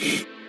you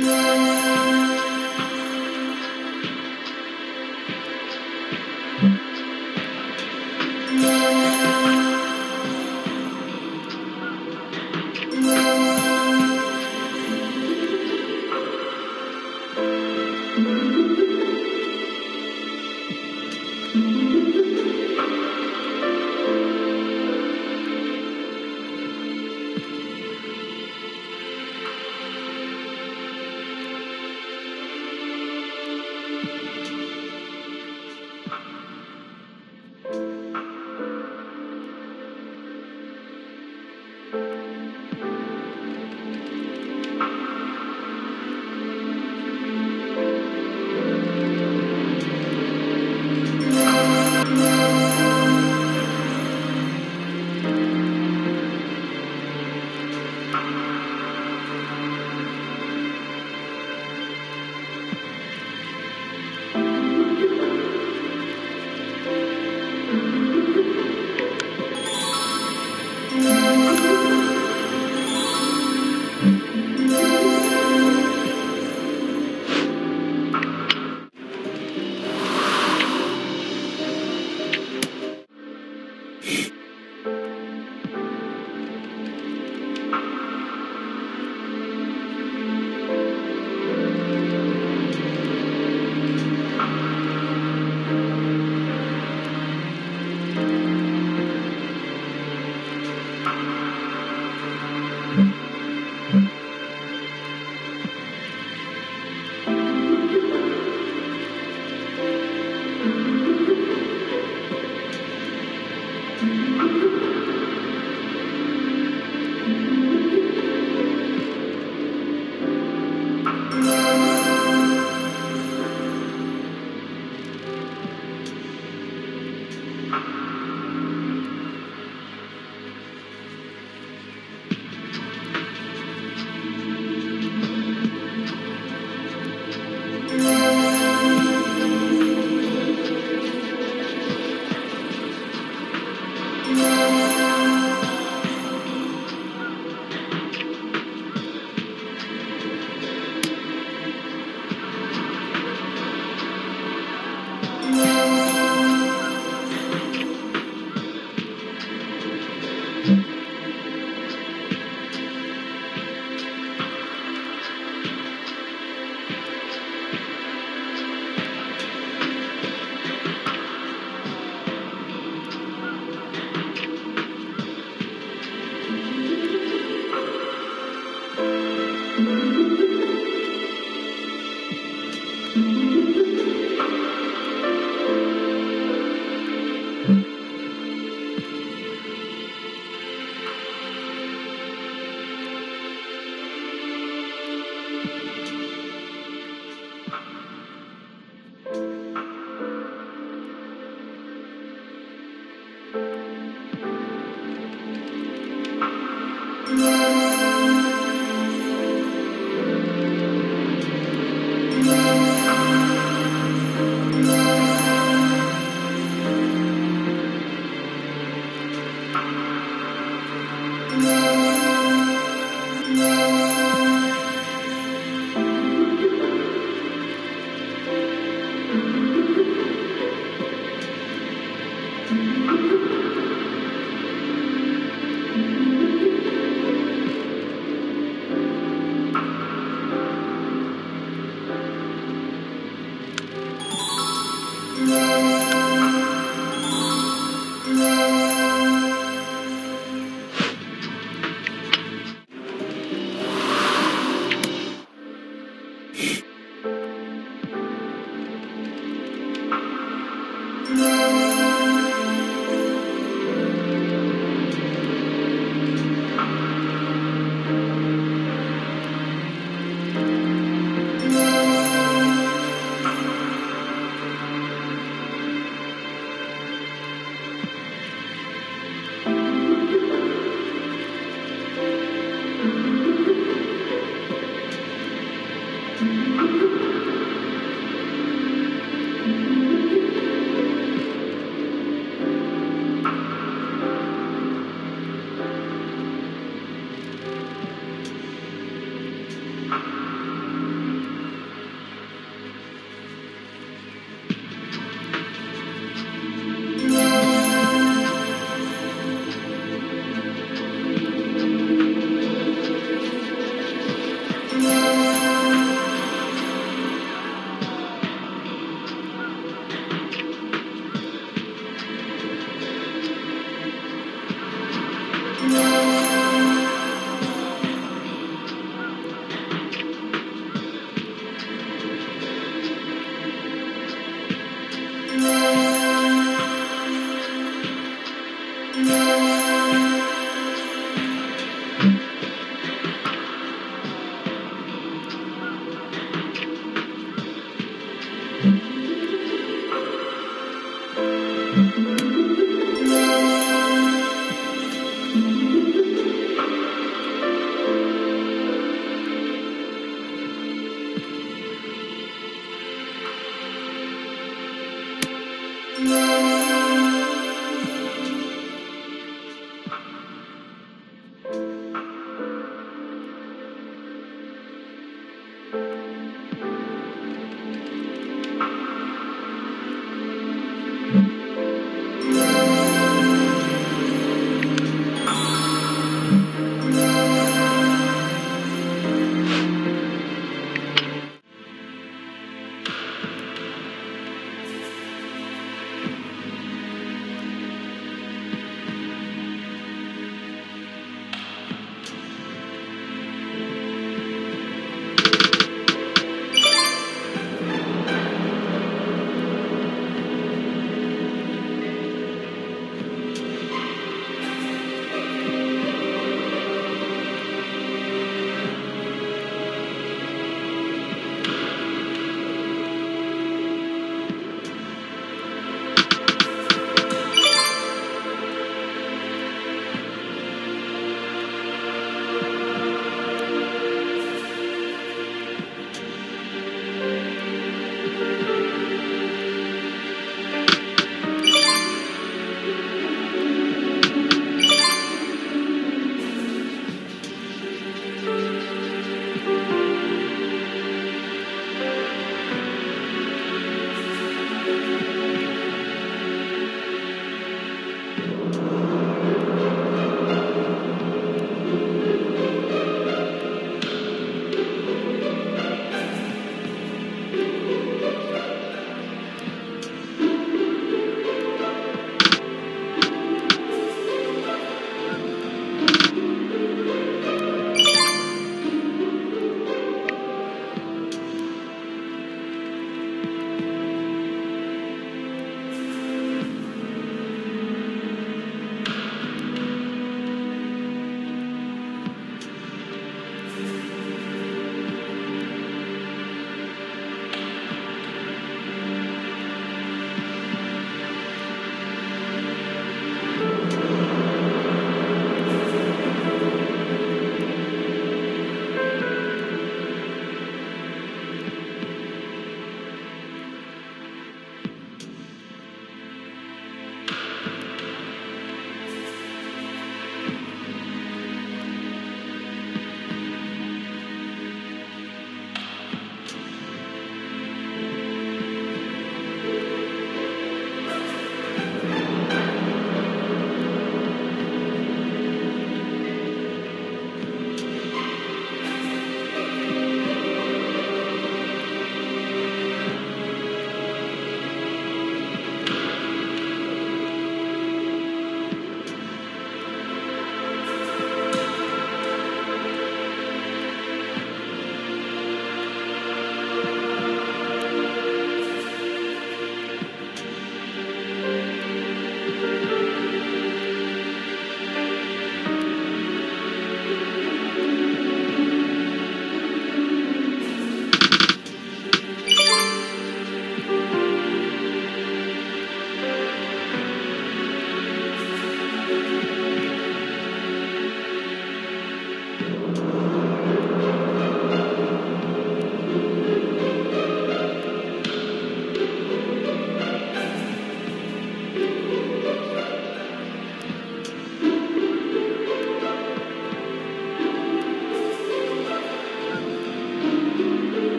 Música